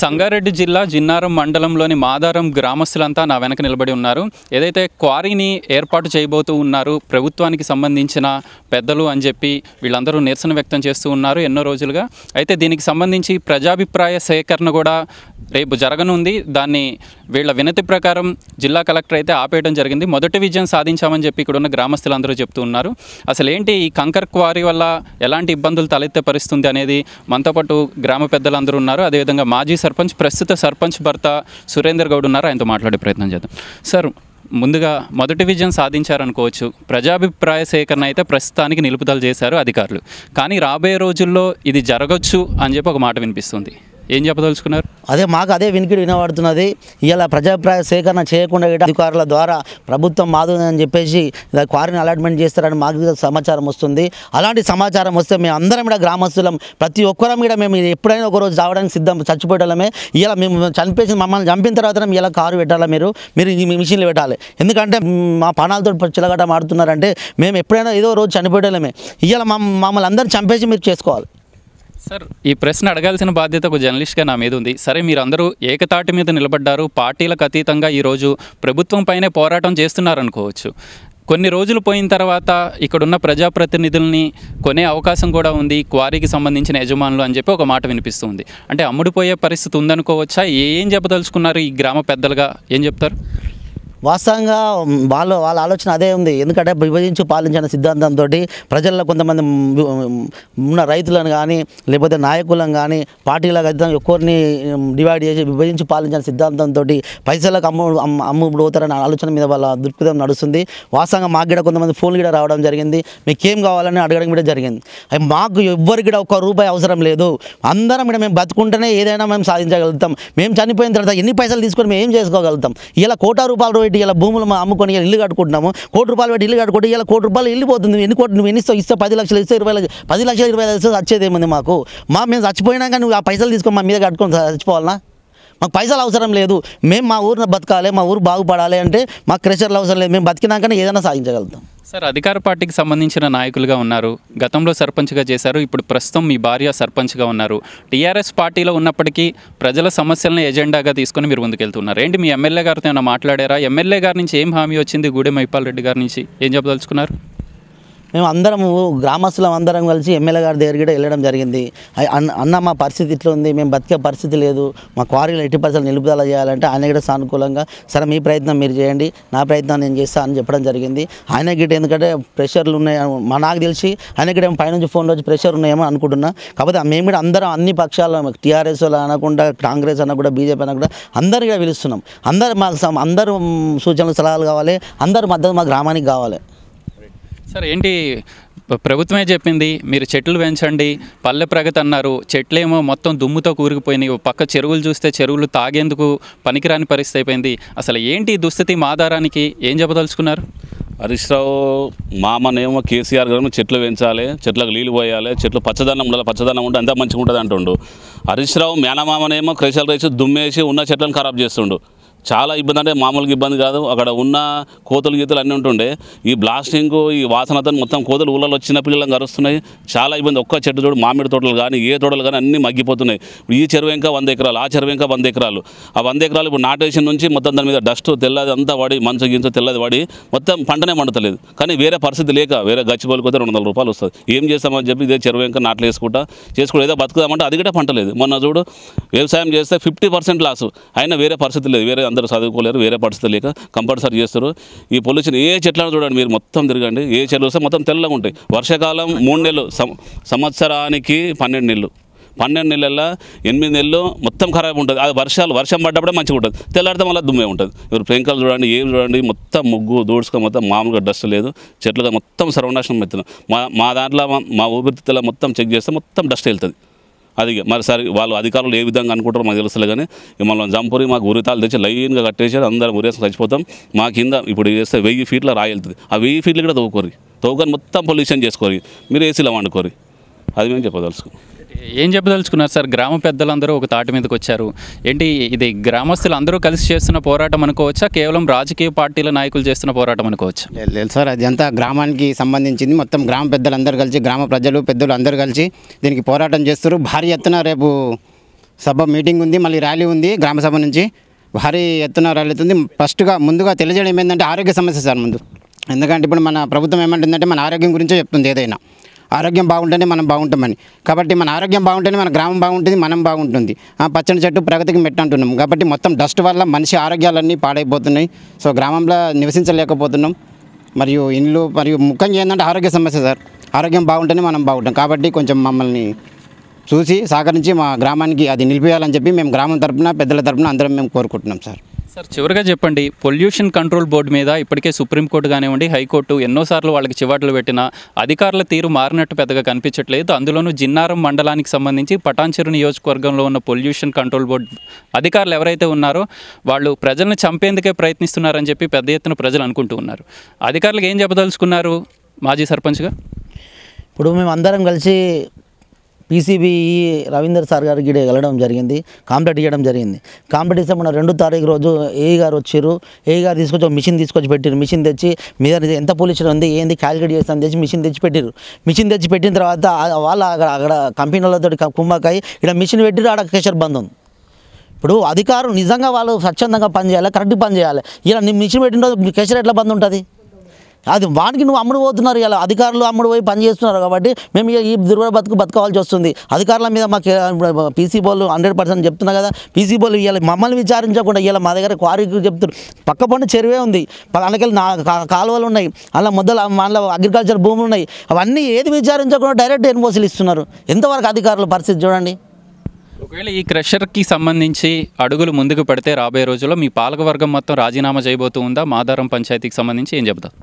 సంగారెడ్డి జిల్లా జిన్నారం మండలంలోని మాదారం గ్రామస్తులంతా నా వెనక నిలబడి ఉన్నారు. ఏదైతే క్వారీని ఏర్పాటు చేయబోతూ ఉన్నారు ప్రభుత్వానికి సంబంధించిన పెద్దలు అని చెప్పి వీళ్ళందరూ నిరసన వ్యక్తం చేస్తూ ఉన్నారు ఎన్నో రోజులుగా. అయితే దీనికి సంబంధించి ప్రజాభిప్రాయ సేకరణ కూడా రేపు జరగనుంది. దాన్ని వీళ్ళ వినతి ప్రకారం జిల్లా కలెక్టర్ అయితే ఆపేయడం జరిగింది. మొదటి విజయం సాధించామని చెప్పి ఇక్కడ ఉన్న గ్రామస్తులందరూ చెప్తూ ఉన్నారు అసలు ఏంటి ఈ కంకర్ క్వారీ వల్ల ఎలాంటి ఇబ్బందులు తలెత్తే పరిస్థితుంది అనేది మనతో పాటు గ్రామ పెద్దలందరూ ఉన్నారు. అదేవిధంగా మాజీ సర్పంచ్ ప్రస్తుత సర్పంచ్ భర్త సురేందర్ గౌడ్ ఉన్నారు? ఆయనతో మాట్లాడే ప్రయత్నం చేద్దాం. సార్ ముందుగా మొదటి విజయం సాధించారనుకోవచ్చు. ప్రజాభిప్రాయ సేకరణ అయితే ప్రస్తుతానికి నిలుపుదల చేశారు అధికారులు. కానీ రాబోయే రోజుల్లో ఇది జరగచ్చు అని చెప్పి ఒక మాట వినిపిస్తుంది. ఏం చెప్పదలుచుకున్నారు? అదే మాకు అదే వినికిడి వినబడుతున్నది. ఇలా ప్రజాభిప్రాయ సేకరణ చేయకుండా అధికారుల ద్వారా ప్రభుత్వం మాదుంది అని చెప్పేసి క్వారీని అలాట్మెంట్ చేస్తారని మాకు సమాచారం వస్తుంది. అలాంటి సమాచారం వస్తే మేము అందరం కూడా గ్రామస్తులం. ప్రతి ఒక్కరం కూడా మేము ఎప్పుడైనా ఒకరోజు రావడానికి సిద్ధం చచ్చిపోయడమే ఇలా మేము చనిపేసి మమ్మల్ని చంపిన తర్వాత ఇలా కారు పెట్టాలా మీరు? మీరు ఈ మిషన్లు పెట్టాలి. ఎందుకంటే మా ప్రాణాలతో చిలగట ఆడుతున్నారంటే మేము ఎప్పుడైనా ఏదో రోజు చనిపోయడమే ఇలా మమ్మల్ని అందరిని చంపేసి మీరు చేసుకోవాలి. సార్ ఈ ప్రశ్న అడగాల్సిన బాధ్యత ఒక జర్నలిస్ట్గా నా మీద ఉంది. సరే మీరందరూ ఏకతాటి మీద నిలబడ్డారు పార్టీలకు అతీతంగా ఈరోజు ప్రభుత్వం పైనే పోరాటం చేస్తున్నారనుకోవచ్చు. కొన్ని రోజులు పోయిన తర్వాత ఇక్కడున్న ప్రజాప్రతినిధుల్ని కొనే అవకాశం కూడా ఉంది క్వారీకి సంబంధించిన యజమానులు అని చెప్పి ఒక మాట వినిపిస్తుంది. అంటే అమ్ముడుపోయే పరిస్థితి ఉందనుకోవచ్చా? ఏం చెప్పదలుచుకున్నారు ఈ గ్రామ పెద్దలుగా? ఏం చెప్తారు? వాస్తవంగా వాళ్ళు వాళ్ళ ఆలోచన అదే ఉంది. ఎందుకంటే విభజించి పాలించిన సిద్ధాంతంతో ప్రజల్లో కొంతమంది ఉన్న రైతులను కానీ లేకపోతే నాయకులను కానీ పార్టీలకు అతీతంగా ఎక్కువని డివైడ్ చేసి విభజించి పాలించిన సిద్ధాంతంతో పైసలకు అమ్ము అమ్ము పోతారనే ఆలోచన మీద వాళ్ళ దృక్పథం నడుస్తుంది. వాస్తవంగా మాకు కూడా కొంతమంది ఫోన్లు కూడా రావడం జరిగింది. మీకేం కావాలని అడగడం కూడా జరిగింది. మాకు ఎవ్వరికి కూడా ఒక్క రూపాయి అవసరం లేదు. అందరం కూడా మేము బతుకుంటేనే ఏదైనా మేము సాధించగలుగుతాం. మేము చనిపోయిన తర్వాత ఎన్ని పైసలు తీసుకొని మేము ఏం చేసుకోగలుగుతాం? ఇలా కోటా రూపాయలు పెట్టి ఇలా భూములు మా అమ్ముకొని ఇలా ఇల్లు కట్టుకుంటున్నాము. కోటి రూపాయలు పెట్టి ఇల్లు కట్టుకుంటే ఇలా కోటి రూపాయలు ఇల్లు పోతుంది. ఎన్ని కోట్లు నువ్వు ఎన్ని ఇస్తావు. ఇస్తే పది లక్షలు ఇస్తే ఇరవై లక్షలు పది లక్షలు ఇరవై లక్షలు ఇస్తే వచ్చేది ఏముంది మాకు? మా మేము చచ్చిపోయినాక నువ్వు ఆ పైసలు తీసుకొని మా మీద కట్టుకొని చచ్చిపోవాలనా మాకు పైసలు అవసరం లేదు. మేము మా ఊరిని బతకాలి మా ఊరు బాగుపడాలి అంటే మాకు క్రెషర్లు అవసరం లేదు. మేము బతికినాకనే ఏదైనా సాధించగలుగుతాం. సార్ అధికార పార్టీకి సంబంధించిన నాయకులుగా ఉన్నారు. గతంలో సర్పంచ్గా చేశారు. ఇప్పుడు ప్రస్తుతం మీ భార్య సర్పంచ్గా ఉన్నారు. టీఆర్ఎస్ పార్టీలో ఉన్నప్పటికీ ప్రజల సమస్యలను ఎజెండాగా తీసుకొని మీరు ముందుకెళ్తున్నారు. ఏంటి? మీ ఎమ్మెల్యే గారితో ఏమైనా మాట్లాడారా? ఎమ్మెల్యే గారి నుంచి ఏం హామీ వచ్చింది? గూడెం మహిపాల్ రెడ్డి గారి నుంచి ఏం చెప్పదలుచుకున్నారు? మేము అందరము గ్రామస్తులం అందరం కలిసి ఎమ్మెల్యే గారి దగ్గర కూడా వెళ్ళడం జరిగింది. అన్న అన్న మా పరిస్థితి ఇట్లా ఉంది మేము బతికే పరిస్థితి లేదు. మా క్వారీలో ఎట్టి పరిస్థితులు నిలుపుదల చేయాలంటే ఆయన కూడా సానుకూలంగా సరే మీ ప్రయత్నం మీరు చేయండి నా ప్రయత్నం నేను చేస్తాను అని చెప్పడం జరిగింది. ఆయన గిట్ట ఎందుకంటే ప్రెషర్లు ఉన్నాయి మా నాకు తెలిసి ఆయన గిట్ట ఏమో పైనుంచి ఫోన్లో వచ్చి ప్రెషర్ ఉన్నాయేమో అనుకుంటున్నా. కాకపోతే మేము కూడా అందరం అన్ని పక్షాలు టీఆర్ఎస్ అనకుండా కాంగ్రెస్ అనకుండా బీజేపీ అనకుండా అందరు కూడా పిలుస్తున్నాం. అందరు మాకు అందరూ సూచనలు సలహాలు కావాలి అందరు మద్దతు మా గ్రామానికి కావాలి. సార్ ఏంటి ప్రభుత్వమే చెప్పింది మీరు చెట్లు పెంచండి పల్లె ప్రగతి అన్నారు చెట్లేమో మొత్తం దుమ్ముతో కూరుకుపోయినాయి పక్క చెరువులు చూస్తే చెరువులు తాగేందుకు పనికిరాని పరిస్థితి అయిపోయింది. అసలు ఏంటి దుస్థితి మా ఆధారానికి ఏం చెప్పదలుచుకున్నారు? హరీష్ రావు మామనేమో కేసీఆర్ గారు చెట్లు పెంచాలి చెట్లకు నీళ్ళు పోయాలి చెట్లు పచ్చదనం ఉండాలి పచ్చదనం ఉంటే అంతా మంచిగా ఉంటుంది అంటుండు హరీష్ రావు మేనమామనేమో క్రైశాలు రేసి దుమ్మేసి ఉన్న చెట్లను ఖరాబ్ చేస్తుండు. చాలా ఇబ్బంది అంటే మామూలుగా ఇబ్బంది కాదు. అక్కడ ఉన్న కోతులు గీతలు అన్నీ ఉంటుండే. ఈ బ్లాస్టింగ్ ఈ వాసనతో మొత్తం కోతులు ఊళ్ళలో చిన్న పిల్లలను కరుస్తున్నాయి. చాలా ఇబ్బంది. ఒక్క చెట్టు చూడు మామిడి తోటలు కానీ ఏ తోటలు కానీ అన్నీ మగ్గిపోతున్నాయి. ఈ చెరువు ఇంకా వంద ఎకరాలు ఆ చెరువు ఇంకా వంద ఎకరాలు. ఆ వంద ఎకరాలు ఇప్పుడు నాటేషన్ నుంచి మొత్తం దాని మీద డస్ట్ తెల్లది అంతా పడి మంచు గించు తెల్లది పడి మొత్తం పంటనే పండుతలేదు. కానీ వేరే పరిస్థితి లేక వేరే గచ్చిపోలిపోతే రెండు వందల రూపాయలు వస్తుంది. ఏం చేస్తామని చెప్పి ఇదే చెరువు ఇంకా నాట్లు వేసుకుంటా చేసుకుంటా. ఏదో బతుకుదామంటే అది కూడా పంటలేదు. మొన్న చూడు వ్యవసాయం చేస్తే ఫిఫ్టీ పర్సెంట్ లాస్ అయినా వేరే పరిస్థితి లేదు. వేరే అందరూ చదువుకోలేరు వేరే పరిస్థితి లేక కంపల్సరీ చేస్తారు. ఈ పొల్యూషన్ ఏ చెట్లను చూడండి మీరు మొత్తం తిరగండి. ఏ చెట్లు వస్తే మొత్తం తెల్లగా ఉంటాయి. వర్షాకాలం మూడు నెలలు సం- సంవత్సరానికి పన్నెండు నెలలు. పన్నెండు నెలల్లో ఎనిమిది నెలలు మొత్తం ఖరాబ్ ఉంటుంది. అది వర్షాలు వర్షం పడ్డప్పుడే మంచిగా ఉంటుంది. తెల్లారితే మళ్ళీ దుమ్మే ఉంటుంది. ఇప్పుడు పెంకలు చూడండి ఏం చూడండి మొత్తం ముగ్గు దూడుచుకో మొత్తం మామూలుగా డస్ట్ లేదు. చెట్లుగా మొత్తం సర్వనాశనం అవుతున్నాం. మా మా దాంట్లో మా- మా మొత్తం చెక్ చేస్తే మొత్తం డస్ట్ వెళ్తుంది. అది మరి సరే వాళ్ళు అధికారులు ఏ విధంగా అనుకుంటారో మాకు తెలుస్తుంది కానీ మనం మమ్మల్ని జంపురి మాకు ఉరితాలు తెచ్చి లైన్గా కట్టేసి అందరం ఉరేసుకొని చచ్చిపోతాం. మా కింద ఇప్పుడు చేస్తే వెయ్యి ఫీట్ల రాయలుతుంది ఆ వెయ్యి ఫీట్లు కూడా తవ్వుకోరి తవ్వుకొని మొత్తం పొల్యూషన్ చేసుకోరు మీరు ఏసీలో వండుకోరి అది మేము చెప్పదలుచుకున్నాం. ఏం చెప్పదలుచుకున్నారు సార్? గ్రామ పెద్దలందరూ ఒక తాటి మీదకి వచ్చారు. ఏంటి ఇది గ్రామస్తులు అందరూ కలిసి చేస్తున్న పోరాటం అనుకోవచ్చా? కేవలం రాజకీయ పార్టీల నాయకులు చేస్తున్న పోరాటం అనుకోవచ్చా? లేదు సార్ అదంతా గ్రామానికి సంబంధించింది. మొత్తం గ్రామ పెద్దలందరూ కలిసి గ్రామ ప్రజలు పెద్దలు అందరూ కలిసి దీనికి పోరాటం చేస్తారు భారీ ఎత్తున రేపు సభ మీటింగ్ ఉంది మళ్ళీ ర్యాలీ ఉంది గ్రామ సభ నుంచి. భారీ ఎత్తున ర్యాలీ ఫస్ట్గా ముందుగా తెలియజేయడం ఏంటంటే ఆరోగ్య సమస్య సార్ ముందు. ఎందుకంటే ఇప్పుడు మన ప్రభుత్వం ఏమంటుందంటే మన ఆరోగ్యం గురించే చెప్తుంది ఏదైనా. ఆరోగ్యం బాగుంటేనే మనం బాగుంటామని. కాబట్టి మన ఆరోగ్యం బాగుంటేనే మన గ్రామం బాగుంటుంది మనం బాగుంటుంది. ఆ పచ్చని చెట్టు ప్రగతికి మెట్టంటున్నాం. కాబట్టి మొత్తం డస్ట్ వల్ల మనిషి ఆరోగ్యాలన్నీ పాడైపోతున్నాయి. సో గ్రామంలో నివసించలేకపోతున్నాం. మరియు ఇండ్లు మరియు ముఖ్యంగా ఏంటంటే ఆరోగ్య సమస్య సార్. ఆరోగ్యం బాగుంటేనే మనం బాగుంటాం. కాబట్టి కొంచెం మమ్మల్ని చూసి సహకరించి మా గ్రామానికి అది నిలిపేయాలని చెప్పి మేము గ్రామం తరపున పెద్దల తరపున అందరం మేము కోరుకుంటున్నాం సార్. సార్ చివరిగా చెప్పండి. పొల్యూషన్ కంట్రోల్ బోర్డు మీద ఇప్పటికే సుప్రీంకోర్టు కానివ్వండి హైకోర్టు ఎన్నోసార్లు వాళ్ళకి చివాట్లు పెట్టిన అధికారుల తీరు మారినట్టు పెద్దగా కనిపించట్లేదు. అందులోనూ జిన్నారం మండలానికి సంబంధించి పటాన్చెరు నియోజకవర్గంలో ఉన్న పొల్యూషన్ కంట్రోల్ బోర్డు అధికారులు ఎవరైతే ఉన్నారో వాళ్ళు ప్రజలను చంపేందుకే ప్రయత్నిస్తున్నారని చెప్పి పెద్ద ఎత్తున ప్రజలు అనుకుంటూ ఉన్నారు. అధికారులకు ఏం చెప్పదలుచుకున్నారు మాజీ సర్పంచ్గా? ఇప్పుడు మేము అందరం కలిసి పీసీబీఈ రవీందర్ సార్ గారికి ఈడ వెళ్ళడం జరిగింది కాంప్లీట్ చేయడం జరిగింది. కాంప్లీట్ ఇస్తే మన రెండు తారీఖు రోజు ఏఈ గారు వచ్చారు. ఏఈ గారు తీసుకొచ్చి మిషన్ తీసుకొచ్చి పెట్టారు మిషన్ తెచ్చి మీద ఎంత పొల్యూషన్ ఉంది ఏంది క్యాలిక్యులేట్ చేస్తాను తెచ్చి మిషన్ తెచ్చి పెట్టారు మిషన్ తెచ్చి పెట్టిన తర్వాత వాళ్ళు వాళ్ళ అక్కడ అక్కడ కంపెనీలతో కుమ్మకాయ ఇక్కడ మిషన్ పెట్టిరు అక్కడ కేసర్ బంద్ ఉంది. ఇప్పుడు అధికారులు నిజంగా వాళ్ళు స్వచ్ఛందంగా పనిచేయాలి కరెక్ట్ పని చేయాలి ఇలా మిషన్ పెట్టిన రోజు కేసర్ ఎట్లా బంద్ ఉంటుంది? అది వానికి నువ్వు అమ్ముడు పోతున్నారు ఇలా. అధికారులు అమ్ముడు పోయి పని చేస్తున్నారు కాబట్టి మేము ఈ దుర్వర బతుకు బతకవలసి వస్తుంది. అధికారుల మీద మాకు పీసీ బోల్ హండ్రెడ్ పర్సెంట్ చెప్తున్నా కదా. పీసీ బోల్ ఇలా మమ్మల్ని విచారించకుండా ఇలా మా దగ్గర క్వారీకి చెప్తున్నారు పక్క పండు చెరువే ఉంది. అందుకెళ్ళి నా కాలువలు ఉన్నాయి. అలా మొదలు అందులో అగ్రికల్చర్ భూములు ఉన్నాయి. అవన్నీ ఏది విచారించకుండా డైరెక్ట్ ఎన్ఓసీలు ఇస్తున్నారు. ఎంతవరకు అధికారుల పరిస్థితి చూడండి. ఒకవేళ ఈ క్రషర్కి సంబంధించి అడుగులు ముందుకు పెడితే రాబోయే రోజుల్లో మీ పాలకవర్గం మొత్తం రాజీనామా చేయబోతుందా మాదారం పంచాయతీకి సంబంధించి ఏం చెబుతారు?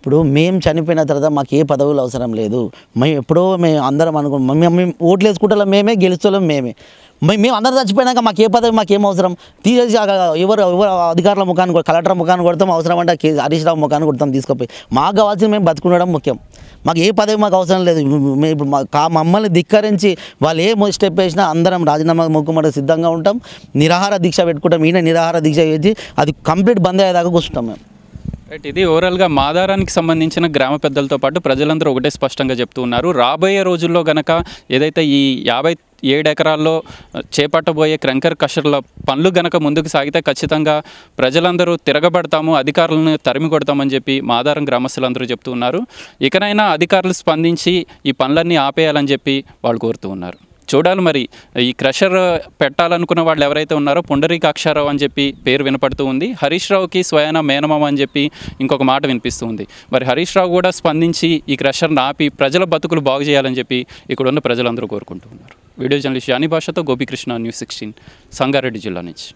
ఇప్పుడు మేము చనిపోయిన తర్వాత మాకు ఏ పదవులు అవసరం లేదు. మేము ఎప్పుడో మేము అందరం అనుకో మేము మేము ఓట్లు వేసుకుంటాం మేమే గెలుస్తాం మేమే. మేము మేము అందరం చచ్చిపోయినాక మాకు ఏ పదవి మాకు ఏం అవసరం? తీసేసి ఎవరు ఎవరు అధికారుల ముఖాన్ని కలెక్టర్ ముఖాన్ని కొడతాం అవసరం అంటే కే హరీష్ రావు ముఖాన్ని కొడతాం తీసుకుపోయి. మాకు కావాల్సింది మేము బతుకుండడం ముఖ్యం. మాకు ఏ పదవి మాకు అవసరం లేదు. మేము ఇప్పుడు మా మమ్మల్ని ధిక్కరించి వాళ్ళు ఏ స్టెప్ వేసినా అందరం రాజీనామా మొక్కుమంటే సిద్ధంగా ఉంటాం. నిరాహార దీక్ష పెట్టుకుంటాం. ఈయన నిరాహార దీక్ష వేసి అది కంప్లీట్ బంద్ అయ్యేదాకా కూర్చుంటాం మేము. రైట్ ఇది ఓవరాల్గా మాదారానికి సంబంధించిన గ్రామ పెద్దలతో పాటు ప్రజలందరూ ఒకటే స్పష్టంగా చెప్తూ ఉన్నారు. రాబోయే రోజుల్లో గనక ఏదైతే ఈ యాభై ఏడు ఎకరాల్లో చేపట్టబోయే క్రంకర్ కషర్ల పనులు గనక ముందుకు సాగితే ఖచ్చితంగా ప్రజలందరూ తిరగబడతాము అధికారులను తరిమి కొడతామని చెప్పి మాదారం గ్రామస్తులందరూ చెప్తూ ఉన్నారు. ఇకనైనా అధికారులు స్పందించి ఈ పనులన్నీ ఆపేయాలని చెప్పి వాళ్ళు కోరుతూ ఉన్నారు. చూడాలి మరి. ఈ క్రషర్ పెట్టాలనుకున్న వాళ్ళు ఎవరైతే ఉన్నారో పుండరీకాక్షరావు అని చెప్పి పేరు వినపడుతూ ఉంది. హరీష్ రావుకి స్వయాన మేనమామ అని చెప్పి ఇంకొక మాట వినిపిస్తూ ఉంది. మరి హరీష్ రావు కూడా స్పందించి ఈ క్రషర్ని ఆపి ప్రజల బతుకులు బాగు చేయాలని చెప్పి ఇక్కడున్న ప్రజలందరూ కోరుకుంటూ ఉన్నారు. వీడియో జర్నలిస్ట్ యాని భాషతో గోపికృష్ణ న్యూస్ సిక్స్టీన్ సంగారెడ్డి జిల్లా నుంచి.